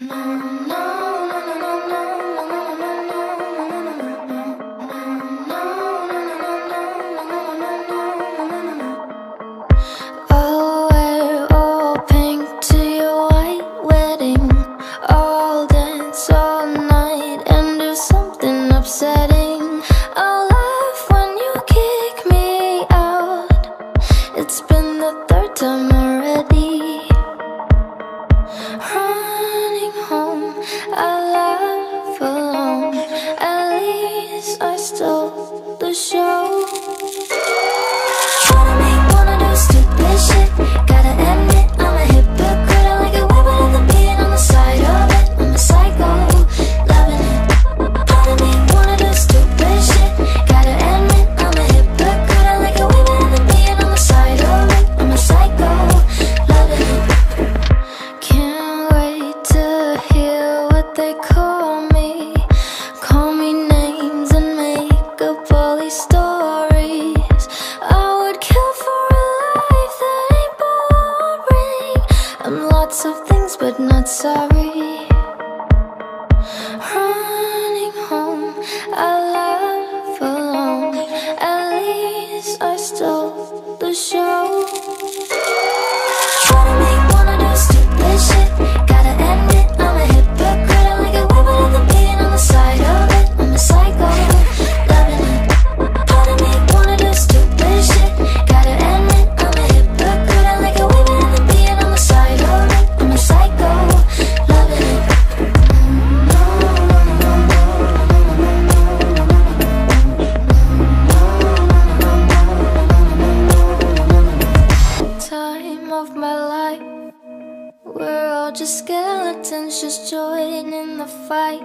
Mama. lots of things, but not sorry. bunch of skeletons just joining the fight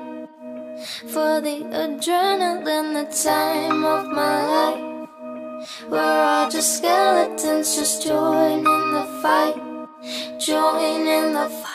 For the adrenaline, the time of my life. We're all just skeletons just joining the fight Joining the fight.